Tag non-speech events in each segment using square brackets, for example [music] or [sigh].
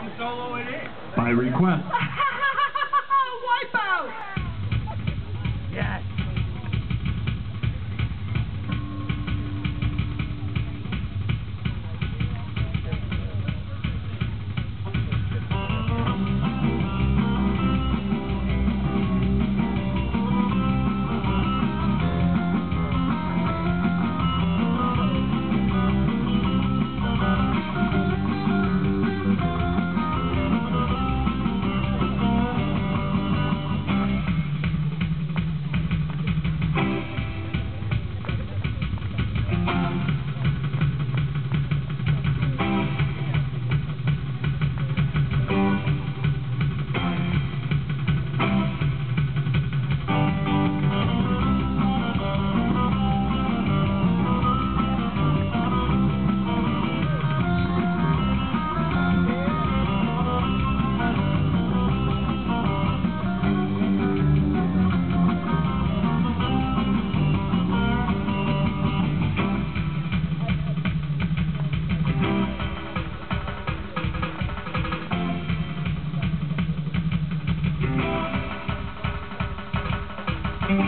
drum solo it is. By request. [laughs]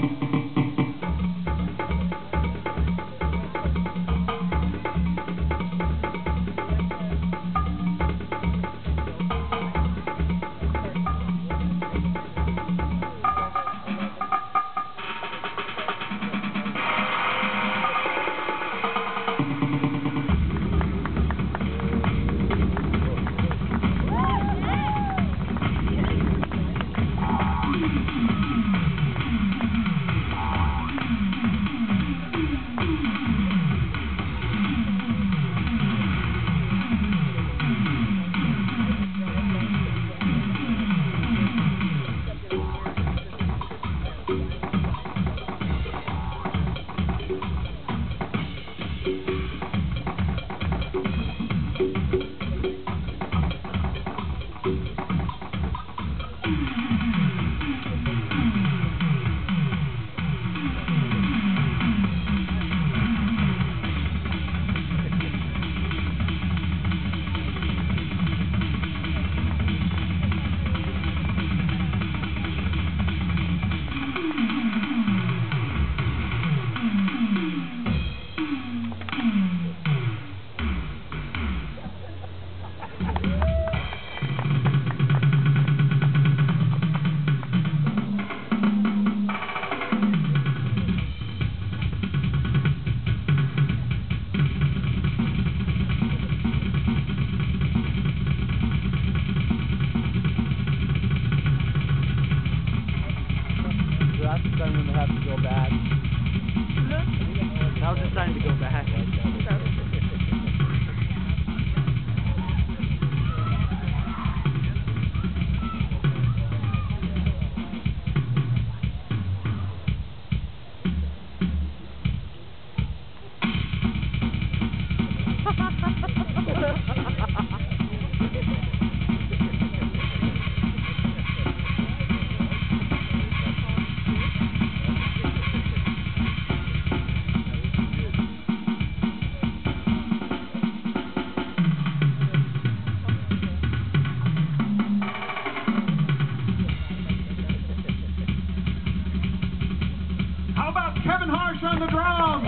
Thank you. now's time to go. Kevin Harsh on the drums.